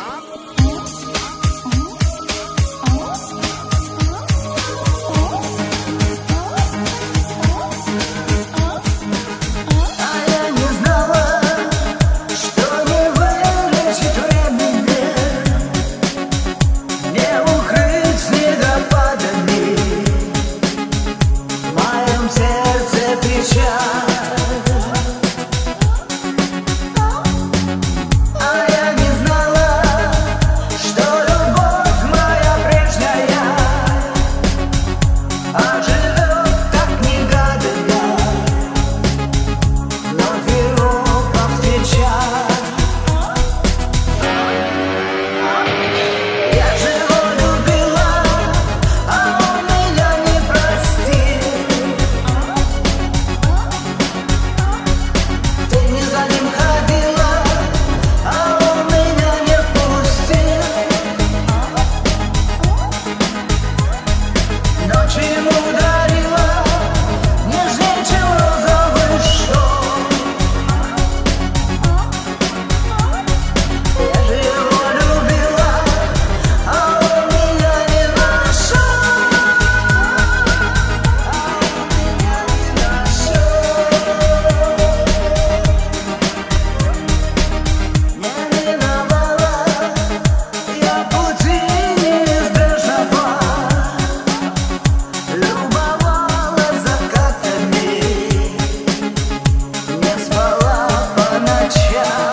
А 钱。